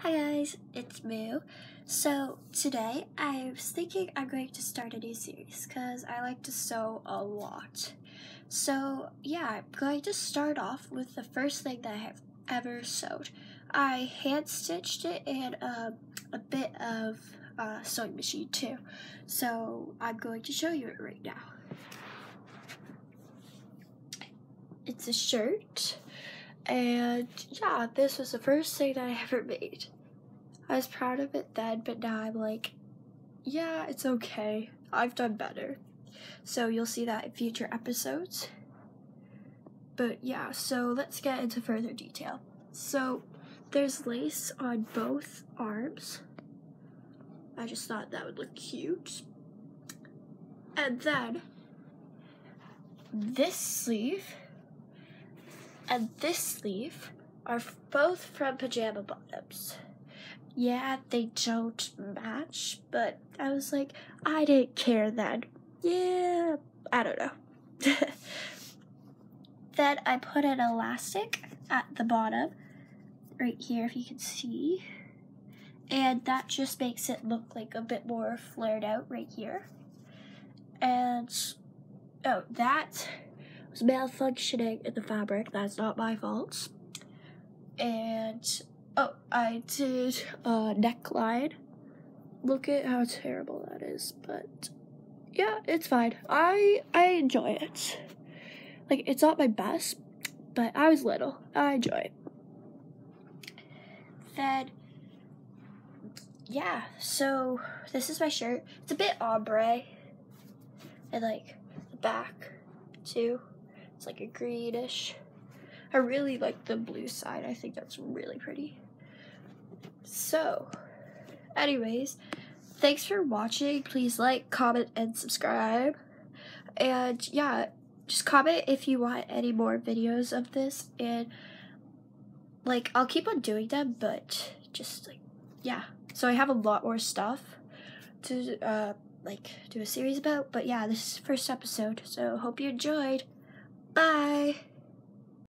Hi guys, it's Moo. So today I was thinking I'm going to start a new series because I like to sew a lot. So yeah, I'm going to start off with the first thing that I have ever sewed. I hand stitched it and um, a bit of uh, sewing machine too. So I'm going to show you it right now. It's a shirt and yeah, this was the first thing that I ever made. I was proud of it then, but now I'm like, yeah, it's okay. I've done better. So you'll see that in future episodes. But yeah, so let's get into further detail. So there's lace on both arms. I just thought that would look cute. And then this sleeve and this sleeve are both from Pajama Bottoms. Yeah, they don't match, but I was like, I didn't care then. Yeah, I don't know. then I put an elastic at the bottom, right here, if you can see. And that just makes it look like a bit more flared out right here. And, oh, that was malfunctioning in the fabric. That's not my fault. And oh, I did a neckline. Look at how terrible that is, but yeah, it's fine. I I enjoy it. Like it's not my best, but I was little. I enjoy it. Then yeah, so this is my shirt. It's a bit ombre. And like the back too. It's like a greenish. I really like the blue side. I think that's really pretty. So, anyways, thanks for watching. Please like, comment, and subscribe. And yeah, just comment if you want any more videos of this. And like, I'll keep on doing them, but just like, yeah. So I have a lot more stuff to uh, like do a series about. But yeah, this is the first episode. So hope you enjoyed. Bye.